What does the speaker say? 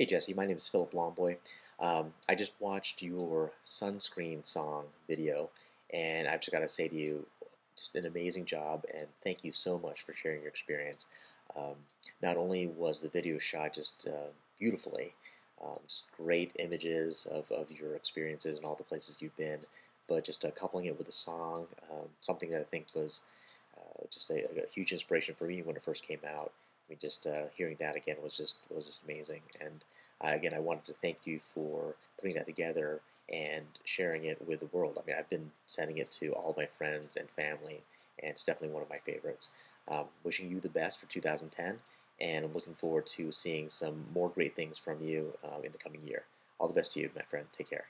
Hey Jesse, my name is Philipp Lomboy. Um, I just watched your sunscreen song video, and I've just got to say to you, just an amazing job, and thank you so much for sharing your experience. Um, not only was the video shot just uh, beautifully, um, just great images of, of your experiences and all the places you've been, but just uh, coupling it with a song, um, something that I think was uh, just a, a huge inspiration for me when it first came out mean, just uh, hearing that again was just was just amazing. And uh, again, I wanted to thank you for putting that together and sharing it with the world. I mean, I've been sending it to all my friends and family, and it's definitely one of my favorites. Um, wishing you the best for 2010, and I'm looking forward to seeing some more great things from you uh, in the coming year. All the best to you, my friend. Take care.